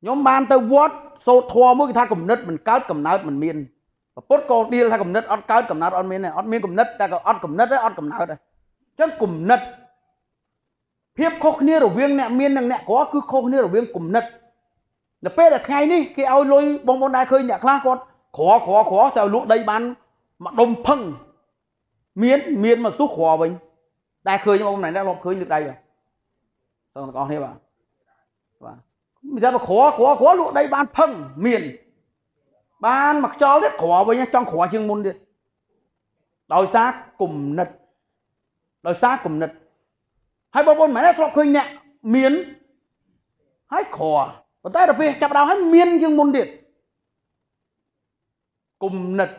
ខ្ញុំបានទៅវត្តសូត្រធម៌មួយគេថាគំនិតមិនកើតកំណើតមិនមានពុទ្ធក៏ឌីលថាគំនិតអត់កើតកំណើតអត់មានទេអត់មានគំនិតតែក៏អត់គំនិតទេអត់កំណើតទេអញ្ចឹងគំនិតភាពខុសគ្នារវាងអ្នកមាននិងអ្នកក្រគឺខុសគ្នារវាងគំនិតនៅពេលដែលថ្ងៃនេះគេឲ្យលុយបងប្អូនដែរឃើញអ្នកខ្លះគាត់ក្រក្រក្រទៅលក់ដីបានមួយដុំផឹងមានមានមកស្ទុះក្រវិញតែឃើញបងប្អូនណាលោកឃើញលើកដៃបាទទាំងអស់គ្នាបាទបាទមាន តែក្រក្រក្រលក់ដីបានផឹងមានបានមកខ្យល់ទៀតក្រវិញចង់ក្រជាងមុនទៀតដោយសារគំនិតដោយសារគំនិតហើយបងប្អូនមែនទេធ្លាប់ឃើញអ្នកមានហើយក្រប៉ុន្តែដល់ពេលចាប់ដើមហើយមានជាងមុនទៀតគំនិត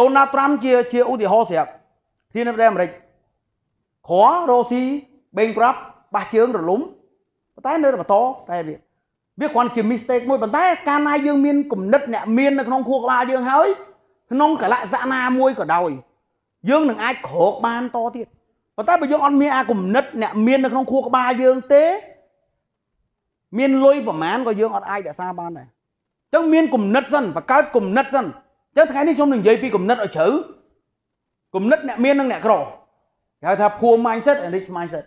ដូណាល់ត្រាំជាជាឧទាហរណ៍ស្រាប់ធានាប្រទេសអាមេរិកក្ររ៉ូស៊ីបេងក្រាប់បាសជើងរលំប៉ុន្តែនៅបន្តតែវា វាគ្រាន់ជា mistake មួយប៉ុន្តែកាលណាយើងមានគំនិតអ្នកមាននៅក្នុងខួរក្បាលយើងហើយក្នុងកលៈសៈណាមួយក៏ដោយយើងនឹងអាចក្រោកបានតទៀតប៉ុន្តែបើយើងអត់មានអាគំនិតអ្នកមាននៅក្នុងខួរក្បាលយើងទេ មានលុយប្រមាណក៏យើងអត់អាចរក្សាបានដែរអញ្ចឹងមានគំនិតសិនបង្កើតគំនិតសិនអញ្ចឹងថ្ងៃនេះខ្ញុំនឹងនិយាយពីគំនិតឲ្យជ្រៅគំនិតអ្នកមាននិងអ្នកក្រគេហៅថា poor mindset and rich mindset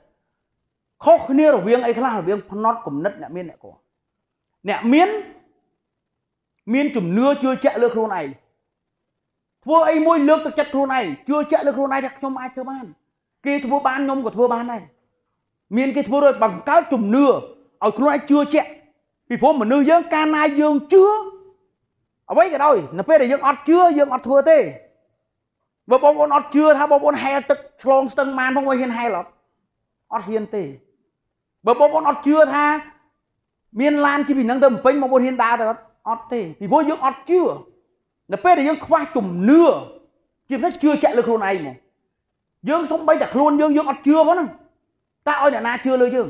ខុសគ្នារវាងអីខ្លះរវាងផ្នត់គំនិតអ្នកមានអ្នកក្រ អ្នកមានមានជំនឿជឿជាក់លើខ្លួនឯងធ្វើអីមួយលើកទឹកចិត្តខ្លួនឯងជឿជាក់លើខ្លួនឯងថាខ្ញុំអាចធ្វើបានគេធ្វើបានខ្ញុំក៏ធ្វើបានដែរមានគេធ្វើដោយបង្កើតជំនឿឲ្យខ្លួនឯងជឿជាក់ពីព្រោះមនុស្សយើងកាលណាយើងជឿអ្វីក៏ដោយនៅពេលដែលយើងអត់ជឿយើងអត់ធ្វើទេបើបងប្អូនអត់ជឿថាបងប្អូនហែលទឹកឆ្លងស្ទឹងបានផងមិនហ៊ានហែលអត់អត់ហ៊ានទេបើបងប្អូនអត់ជឿថា មានឡានជិះពីនឹងទៅបំពេញបងប្អូនហ៊ានដើរទៅអត់អត់ទេពីព្រោះយើងអត់ជឿនៅពេលដែលយើងខ្វះជំនឿជាពិសេសជឿជាក់លើខ្លួនឯងមកយើងសំបីតែខ្លួនយើងយើងអត់ជឿផងហ្នឹងតើឲ្យអ្នកណាជឿលើយើង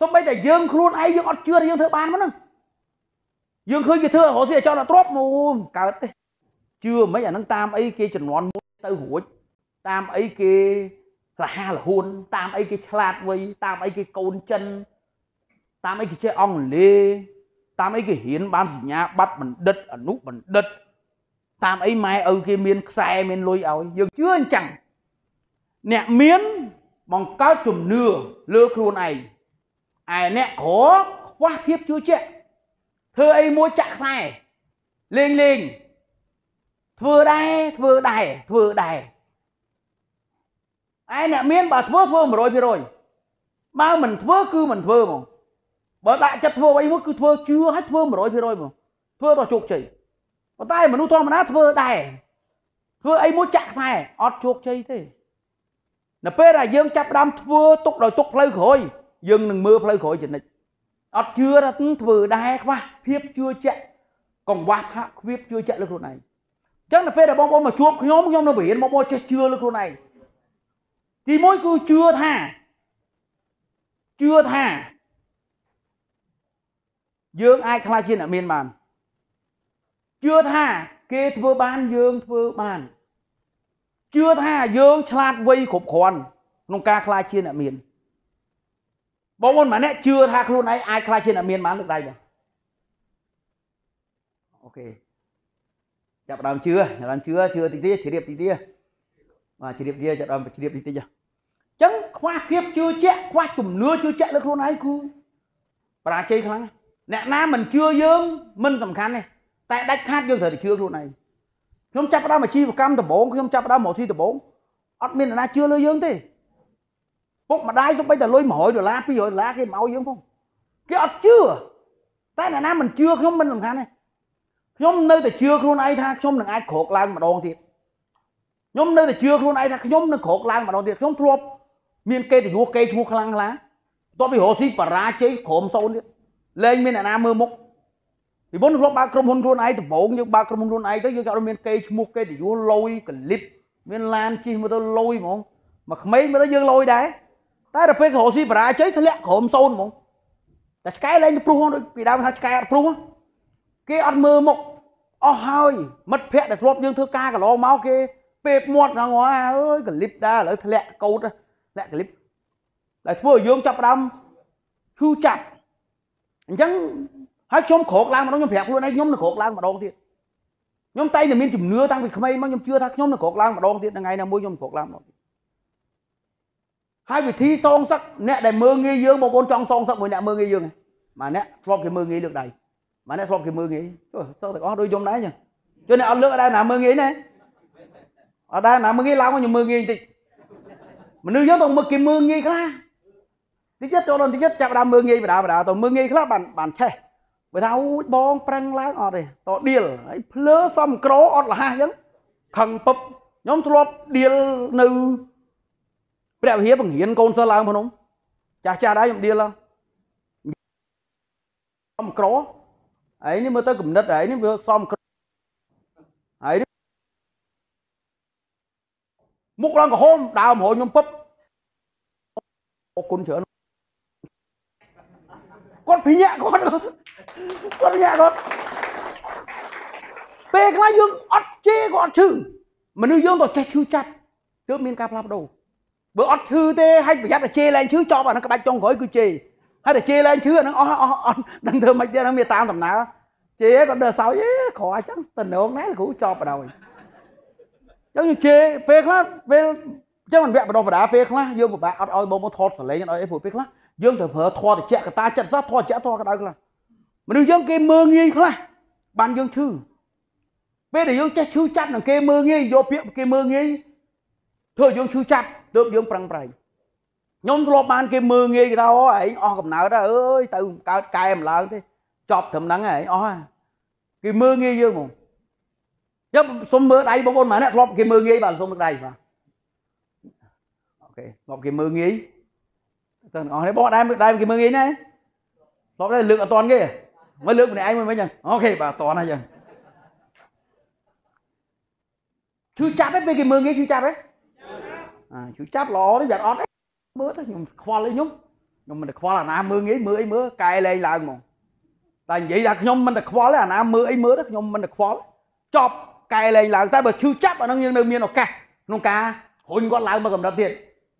សំបីតែយើងខ្លួនឯងយើងអត់ជឿថាយើងធ្វើបានផងហ្នឹងយើងឃើញគេធ្វើរហូតស៊ីឲ្យចោលដល់ទ្របមកកើតទេជឿមិនអាហ្នឹងតាមអីគេចំនួនមុនទៅរួចតាមអីគេរហ័សរហួនតាមអីគេឆ្លាតវៃតាមអីគេកូនចិន តាមអីគេចេះអង់គ្លេសតាមអីគេរៀនបានសញ្ញាបត្របណ្ឌិតអនុបណ្ឌិត តាមអីម៉ែឪគេមានខ្សែមានលុយឲ្យយើងជឿអញ្ចឹងអ្នកមានបង្កើតជំនឿលើខ្លួនឯងឯអ្នកក្រខ្វះភាពជឿជាក់ធ្វើអីមួយចាក់ខ្សែលេងលេងធ្វើដែរធ្វើដែរធ្វើដែរឯអ្នកមានបើធ្វើធ្វើ100%បើមិនធ្វើគឺមិនធ្វើហ្មង បើដាក់ចិត្តធ្វើអីមួយគឺធ្វើជឿហើយធ្វើ100%ហ្មងធ្វើដល់ជោគជ័យប៉ុន្តែមនុស្សធម្មតាធ្វើដែរធ្វើអីមួយចាក់ខ្សែអត់ជោគជ័យទេនៅពេលដែលយើងចាប់ផ្ដើមធ្វើទុកដោយទុកផ្លូវក្រោយយើងនឹងមើលផ្លូវក្រោយចនិចអត់ជឿថាធ្វើដែរខ្វះភាពជឿជាក់កង្វះខាតភាពជឿជាក់លើខ្លួនឯងអញ្ចឹងនៅពេលដែលបងប្អូនមកជួបខ្ញុំខ្ញុំនៅបរិញ្ញាបងប្អូនចេះជឿលើខ្លួនឯងទីមួយគឺជឿថាជឿថា យើងអាចខ្លាចជាអ្នកមានបានជឿថាគេធ្វើបានយើងធ្វើបានជឿថាយើងឆ្លាតវៃគ្រប់គ្រាន់ក្នុងការខ្លាចជាអ្នកមានបងប្អូនម្នាក់ជឿថាខ្លួនឯងអាចខ្លាចជាអ្នកមានបានលើកដៃបងអូខេចាប់ដើមជឿចាប់ដើមជឿជឿតិចទៀតជ្រាបតិចទៀតបាទជ្រាបទៀតចាប់ដើមជ្រាបតិចទៀតអញ្ចឹងខ្វះភាពជឿជាក់ខ្វះជំនឿជឿជាក់លើខ្លួនឯងគឺបរាជ័យខ្លាំង អ្នកណាមិនជឿយើងមិនសំខាន់ទេតែដាច់ខាតយើងត្រូវតែជឿខ្លួនឯងខ្ញុំចាប់ផ្ដើមអាជីវកម្មដំបូងខ្ញុំចាប់ផ្ដើមមកស៊ីដំបូងអត់មានអ្នកណាជឿលើយើងទេពុកម្ដាយទៅបីតែលុយ100ដុល្លារ200ដុល្លារគេមកឲ្យយើងផងគេអត់ជឿតែអ្នកណាមិនជឿខ្ញុំមិនសំខាន់ទេខ្ញុំនៅតែជឿខ្លួនឯងថាខ្ញុំនឹងអាចក្រោកឡើងម្ដងទៀតខ្ញុំនៅតែជឿខ្លួនឯងថាខ្ញុំនឹងក្រោកឡើងម្ដងទៀតខ្ញុំធ្លាប់មាន គេទៅយួរគេឈ្មោះខ្លាំងខ្លាបន្ទាប់ពីរស់ស៊ីបរាជ័យក្រុមសូនទៀត លែងមានអ្នកណាមើលមុខពីមុនធ្លាប់បើកក្រុមហ៊ុនខ្លួនឯងដំបូងយើងបើកក្រុមហ៊ុនខ្លួនឯងទៅយើងក៏មានគេឈ្មោះគេទៅយួរលុយកលិបមានឡានជិះមកទៅលុយហ្មងមកក្មេងមកទៅយើងលុយដែរតែដល់ពេលក្រោស៊ីបរាជ័យធ្លាក់ក្រុមសូនហ្មងតែឆ្កែលែងទៅព្រុសដូចពីដើមថាឆ្កែអត់ព្រុសគេអត់មើលមុខអស់ហើយមិត្តភ័ក្តិដែលធ្លាប់យើងធ្វើការកន្លងមកគេពេបមាត់ហ្នឹងអើយកលិបដែរឥឡូវធ្លាក់កោតធ្លាក់កលិបដែលធ្វើឲ្យយើងចាប់ដើមឈឺចាប់ អញ្ចឹងហើយខ្ញុំក្រោកឡើងម្ដងខ្ញុំប្រាប់ខ្លួនឯងខ្ញុំនឹងក្រោកឡើងម្ដងទៀតខ្ញុំតែងតែមានជំនឿតាំងពីក្មេងមកខ្ញុំជឿថាខ្ញុំនឹងក្រោកឡើងម្ដងទៀតថ្ងៃណាមួយខ្ញុំក្រោកឡើងម្ដងទៀតហើយវិធីសងសឹកអ្នកដែលមើងងាយយើងបងប្អូនចង់សងសឹកមួយអ្នកមើងងាយយើងម៉ាអ្នកធ្លាប់គេមើងងាយលើកដៃម៉ាអ្នកធ្លាប់គេមើងងាយចុះសឹកទាំងអស់ដូចខ្ញុំដែរចឹងជឿអ្នកអត់លើកដែរណាមើងងាយណាអត់ដែរណាមើងងាយឡើងខ្ញុំមើងងាយបន្តិចមនុស្សយើងទៅមើលគេមើងងាយខ្លះ តិចទៀតចូលដល់តិចទៀតចាប់ដើមមើងងាយបដាបដាទៅមើងងាយខ្លះបានបានឆេះបើថាអូយបងប្រឹងឡើងអត់ទេតដៀលហើយភ្លើសំក្រូអត់លះអញ្ចឹងខឹងពឹបខ្ញុំធ្លាប់ដៀលនៅព្រះវិហារបង្រៀនកូនសិស្សឡើងភ្នំចាស់ចាស់ដែរខ្ញុំដៀលសំក្រូហើយនេះមើលទៅគំនិតហើយនេះវាសំក្រូហើយមុខឡើងក្រហមដើមរហូតខ្ញុំពឹបអរគុណច្រើន គាត់ភញាក់គាត់គាត់ភញាក់គាត់ពេលខ្លះយើងអត់ជេរក៏អត់ឈឺមនុស្សយើងក៏ចេះឈឺចាប់ទើបមានការផ្លាស់ប្ដូរបើអត់ឈឺទេហើយប្រយ័ត្នតែជេរឡើងឈឺចប់អានឹងក្បាច់ចុងក្រោយគឺជេរហើយតែជេរឡើងឈឺអានឹងអស់អស់អស់ដឹងធ្វើមិនទៀតហ្នឹងវាតាមដំណើរជេរក៏ដើរសោយអេក្រអញ្ចឹងតំណងណាគ្រូចប់បដ ாய் អញ្ចឹងជេរពេលខ្លះពេលអញ្ចឹងមិនវគ្គបដោះបដាពេលខ្លះយើងពិបាកអត់ឲ្យបងមកថតសលេងអត់ឲ្យអីព្រោះពេលខ្លះ យើងត្រូវប្រើធေါ်តិចកតាចិត្តសោះធေါ်តិចធေါ်ក្តៅខ្លះមនុស្សយើងគេមើងងាយខ្លះបានយើងឈឺពេលដែលយើងចេះឈឺចាប់នឹងគេមើងងាយយកពាក្យគេមើងងាយធ្វើយើងឈឺចាប់ទើបយើងប្រឹងប្រែងខ្ញុំធ្លាប់បានគេមើងងាយគេថាអូឯងអស់កំណើតហើយអើយទៅកើតកែមិនឡើងទេចប់ត្រឹមហ្នឹងហើយអស់ហើយគេមើងងាយយើងហ្មងយកសុំមើលដៃបងប្អូនម៉ាអ្នកធ្លាប់គេមើងងាយបាទសុំមើលដៃបាទអូខេធ្លាប់គេមើងងាយ ទាំងអស់នេះបងដែរមើលដៃគេមើងងាយណាធ្លាប់ដែរលើកអត់តាន់គេមកលើកម្នាក់ឯងមួយវិញចឹងអូខេបាទអត់តាន់ហើយចឹងឈឺចាប់ទេពេលគេមើងងាយឈឺចាប់ទេអាឈឺចាប់ល្អទេវាអត់ទេមើលទៅខ្ញុំខ្វល់អីខ្ញុំខ្ញុំមិនតែខ្វល់អាណាមើងងាយមើលអីមើលកែលែងឡើងហ្មងតែនិយាយថាខ្ញុំមិនតែខ្វល់ទេអាណាមើលអីមើលទៅខ្ញុំមិនតែខ្វល់ចប់កែលែងឡើងតែបើឈឺចាប់អានឹងយើងនៅមានឱកាសក្នុងការរុញគាត់ឡើងមកកម្រិតទៀត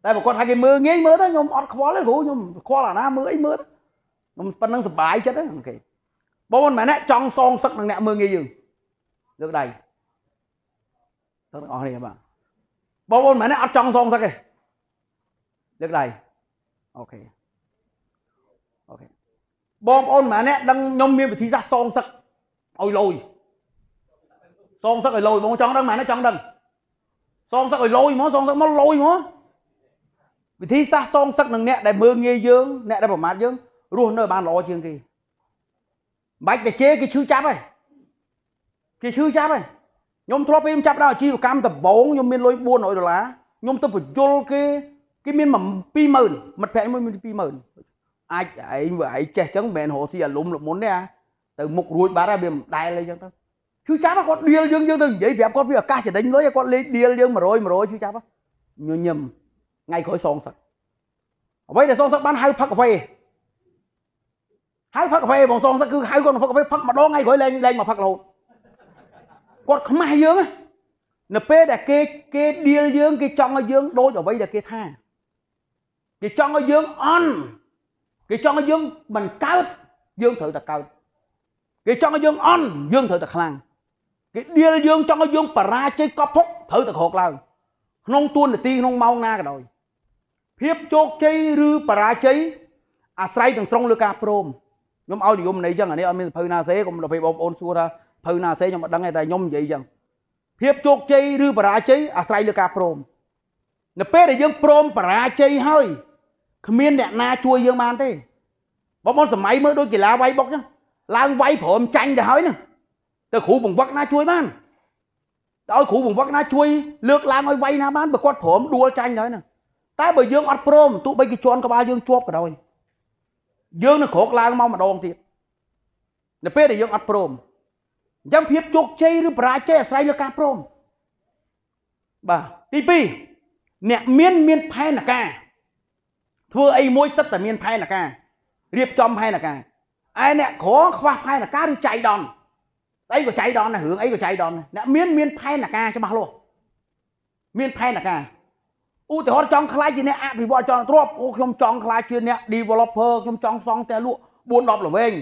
តែបើគាត់ថាគេមើលងាយមើលទៅខ្ញុំអត់ខ្វល់ទេគ្រូខ្ញុំខ្វល់អាណាមើលអីមើលខ្ញុំប៉ុណ្្នឹងសុបាយចិត្តហ្នឹងអូខេបងមិនមែនចង់សងសឹកនឹងអ្នកមើលងាយយើងលើកដៃសឹកទាំងអស់នេះបាទបងប្អូនមិនមែនអត់ចង់សងសឹកទេលើកដៃអូខេអូខេបងប្អូនម្នាក់ដឹងខ្ញុំមានវិធីសាស្ត្រសងសឹកឲ្យលយសងសឹកឲ្យលយបងចង់ដឹងម៉ែណាចង់ដឹងសងសឹកឲ្យលយហ្មងសងសឹកមកលយហ្មង វិធីសាស្ត្រសងសឹកនឹងអ្នកដែលមើងងាយយើងអ្នកដែលប្រមាថយើងរស់នៅបានល្អជាងគេបាច់តែជេរគេឈឺចាប់ហើយគេឈឺចាប់ហើយខ្ញុំធ្លាប់ពេលខ្ញុំចាប់ដល់អាជីវកម្មដំបូងខ្ញុំមានលុយ400ដុល្លារខ្ញុំទៅបញ្យលគេគេមាន20000មិត្តភ័ក្តិមួយមាន20000អាចឯងវាឯងចេះចឹងមិនមែនរស់ស៊ីអាលុំលមុនទេអាទៅមុខរួចបាត់ហើយវាមិនដែលអីចឹងទៅឈឺចាប់គាត់ដៀលយើងយើងទៅនិយាយប្រាប់គាត់ពីឱកាសចំណេញលុយគាត់លេខដៀលយើង100 100ឈឺចាប់ញញឹម ថ្ងៃក្រោយសងសឹកអ្វីដែលសងសឹកបានហៅផឹកកាហ្វេហៅផឹកកាហ្វេបងសងសឹកគឺហៅគាត់ផឹកកាហ្វេផឹកម្ដងថ្ងៃក្រោយលែងលែងមកផឹករហូតគាត់ខ្មាស់យើងនៅពេលដែលគេគេដៀលយើងគេចង់ឲ្យយើងដូចអ្វីដែលគេថាគេចង់ឲ្យយើងអន់គេចង់ឲ្យយើងមិនកើតយើងត្រូវតែកើតគេចង់ឲ្យយើងអន់យើងត្រូវតែខ្លាំងគេដៀលយើងចង់ឲ្យយើងបរាជ័យកប់ភុកត្រូវតែក្រោកឡើងក្នុងទួនាទីក្នុងម៉ោងណាក៏ដោយ ភាពជោគជ័យឬបរាជ័យអាស្រ័យទាំងស្រុងលើការព្រមខ្ញុំឲ្យនិយមន័យចឹងអានេះអត់មានសភៅណាសេកុំដល់ពេលបងប្អូនសួរថាភៅណាសេខ្ញុំមិនដឹងទេតែខ្ញុំនិយាយចឹងភាពជោគជ័យឬបរាជ័យអាស្រ័យលើការព្រមនៅពេលដែលយើងព្រមបរាជ័យហើយគ្មានអ្នកណាជួយយើងបានទេបងប្អូនសម័យមើលដូចកីឡាវាយបុកចឹងឡើងវាយព្រមចាញ់ទៅហើយហ្នឹងទៅគ្រូបង្វឹកណាជួយបានទៅឲ្យគ្រូបង្វឹកណាជួយលើកឡើងឲ្យវាយណាបានបើគាត់ព្រមដួលចាញ់ទៅហើយហ្នឹង តែបើយើងអត់ព្រមទោះបីគេជន់ក្បាលយើងជាប់ក៏ដោយយើងនឹងក្រោកឡើងមកម្ដងទៀតនៅពេលដែលយើងអត់ព្រមអញ្ចឹងភាពជោគជ័យឬបរាជ័យអាស្រ័យលើការព្រមបាទទី2អ្នកមានមានផែនការធ្វើអីមួយសិតតែមានផែនការរៀបចំផែនការឯអ្នកក្រខ្វះផែនការឬចៃដន្យស្អីក៏ចៃដន្យដែររឿងអីក៏ចៃដន្យអ្នកមានមានផែនការច្បាស់លាស់មានផែនការ ឧទាហរណ៍ចង់ខ្លាចជាអ្នកអភិវឌ្ឍចង់ទ្របអូខ្ញុំចង់ខ្លាចជាអ្នក developer ខ្ញុំចង់សង់តែលក់4 10ល្វែង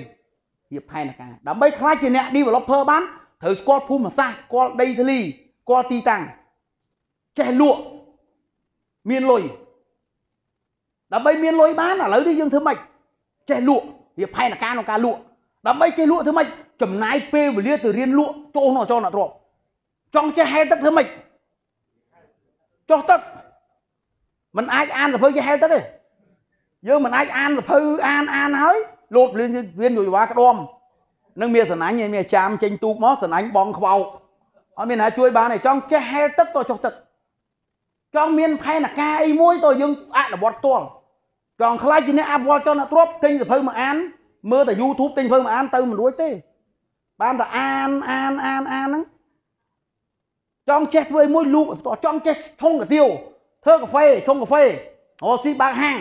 រៀបផែនការដើម្បីខ្លាចជាអ្នក developer បានត្រូវស្គាល់ភូមិសាស្ត្រស្គាល់ដីធ្លីស្គាល់ទីតាំងចេះលក់មានលុយដើម្បីមានលុយបានឥឡូវនេះយើងធ្វើម៉េចចេះលក់រៀបផែនការក្នុងការលក់ដើម្បីចេះលក់ធ្វើម៉េចចំណាយពេលវេលាទៅរៀនលក់ចូលនោះចូលអ្នកទ្រពចង់ចេះហែលទឹកធ្វើម៉េចចុះទឹក มันអាចអានសភៅចេះហែលទឹកទេយើងមិនអាចអានសភៅអានអានហើយលោតលៀនរៀនយុវវ៉ាក្ដំនឹងមានសណាញ់មានអាចារ្យចេញទូកមកសណាញ់បងខ្វោកអត់មានណាជួយបានទេចង់ចេះហែលទឹកទៅចុះទឹកចង់មានផែនការអីមួយទៅយើងអនុវត្តផ្ទាល់ចង់ខ្លាចជាអ្នកអភិវឌ្ឍចនទ្របទិញសភៅមកអានមើលតែ YouTube ទិញសភៅមកអានទៅមិនរួចទេ បានតែអានអានអានអានហ្នឹងចង់ចេះធ្វើមួយលូកផ្ទាល់ចង់ចេះឆុងកាទៀវ ធ្វើកាហ្វេឆុងកាហ្វេរកស៊ីបើកហាង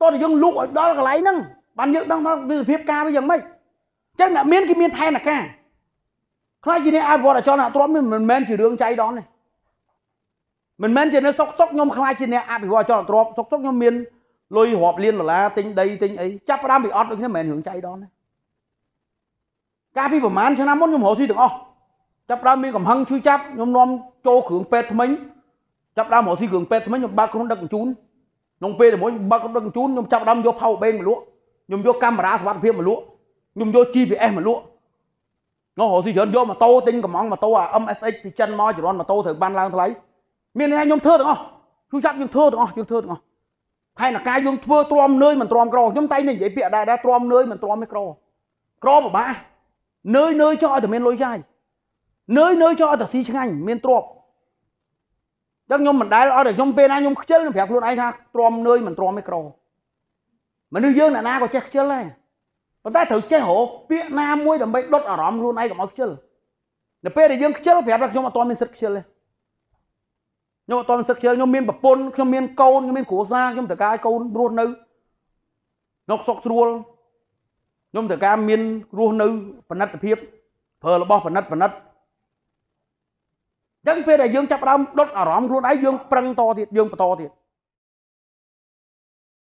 តោះតែយើងលូកឲ្យដល់កន្លែងហ្នឹងបានយើងដឹងថាវិសភាពការវាយ៉ាងម៉េចចឹងអ្នកមានគេមានផែនការខ្លាចជាអ្នកអភិវឌ្ឍអចលនទ្រព្យនេះមិនមែនជារឿងចៃដន្យទេមិនមែនជានៅសុកសុកខ្ញុំខ្លាចជាអ្នកអភិវឌ្ឍអចលនទ្រព្យសុកសុកខ្ញុំមានលុយរាប់លានដុល្លារទិញដីទិញអីចាប់ផ្ដើមពីអត់ដូចគ្នាមិនមែនរឿងចៃដន្យទេកាលពីប្រហែលឆ្នាំមុនខ្ញុំរកស៊ីទាំងអស់ចាប់ផ្ដើមមានកំហឹងឈឺចាប់ខ្ញុំនាំចូលគ្រឿងពេទ្យថ្មិញ ចាប់ផ្ដើមរកស៊ីគ្រឿងពេទ្យថ្មិញខ្ញុំបើកក្រុមដឹកជញ្ជូនក្នុងពេលតែមួយបើកក្រុមដឹកជញ្ជូនខ្ញុំចាប់ផ្ដើមយក power bank មកលក់ខ្ញុំយកកាមេរ៉ាសុវត្ថិភាពមកលក់ខ្ញុំយក GPS មកលក់នោះរកស៊ីច្រើនយកម៉ូតូទិញកំងម៉ូតូអា MSX ពីចិនមកចរន្តម៉ូតូត្រូវបានឡើងថ្លៃមានអ្នកខ្ញុំធ្វើទាំងអស់ឈឺចាប់យើងធ្វើទាំងអស់យើងធ្វើទាំងអស់ផែនការយើងធ្វើទ្រាំនឿយមិនទ្រាំក្រខ្ញុំតែនិយាយពាក្យដែរដែរទ្រាំនឿយមិនទ្រាំមិនក្រក្រពិបាកនឿយនឿយចោះឲ្យតែមានលុយចាយនឿយនឿយចោះឲ្យតែស៊ីឆ្ងាញ់មានទ្រព្យ ដល់ខ្ញុំមិនដែលអត់តែខ្ញុំពេលណាខ្ញុំខ្ជិលខ្ញុំប្រាប់ខ្លួនឯងថាទ្រាំនឿយមិនទ្រាំមិនក្រមនុស្សយើងអ្នកណាក៏ចេះខ្ជិលដែរប៉ុន្តែត្រូវចេះរកពាក្យណាមួយដើម្បីដុតអារម្មណ៍ខ្លួនឯងកុំឲ្យខ្ជិលនៅពេលដែលយើងខ្ជិលប្រាប់ថាខ្ញុំអត់ទាន់មានសិទ្ធិខ្ជិលទេខ្ញុំអត់ទាន់មានសិទ្ធិខ្ជិលខ្ញុំមានប្រពន្ធខ្ញុំមានកូនខ្ញុំមានគ្រួសារខ្ញុំត្រូវការឲ្យកូនរស់នៅនៅសុខស្រួលខ្ញុំត្រូវការមានរស់នៅបណិតភាពប្រើរបស់បណិតបណិត ចឹងពេលដែលយើងចាប់ដើមដុតអារម្មណ៍ខ្លួនឯងយើងប្រឹងតទៀតយើងបន្តទៀត